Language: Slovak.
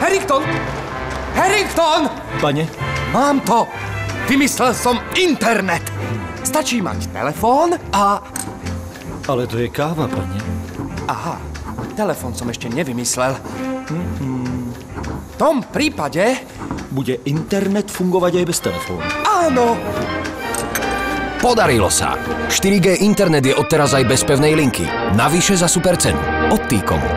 Harrington! Harrington! Pane? Mám to! Vymyslel som internet! Stačí mať telefón a... Ale to je káva, pane. Aha, telefón som ešte nevymyslel. Mm -hmm. V tom prípade... Bude internet fungovať aj bez telefónu. Áno! Podarilo sa! 4G internet je odteraz aj bez pevnej linky. Navyše za super cenu. Od T-Comu.